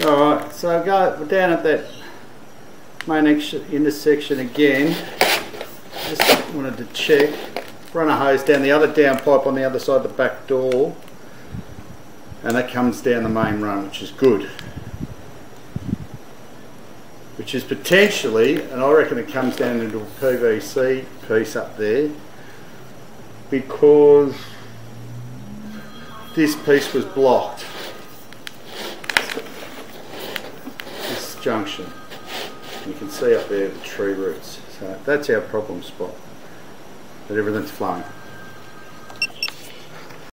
Alright, so I go we're down at that main intersection again. Just wanted to check. Run a hose down the other downpipe on the other side of the back door. And that comes down the main run, which is good. Which is potentially, and I reckon it comes down into a PVC piece up there. Because this piece was blocked. Junction. You can see up there the tree roots. So that's our problem spot. But everything's flowing.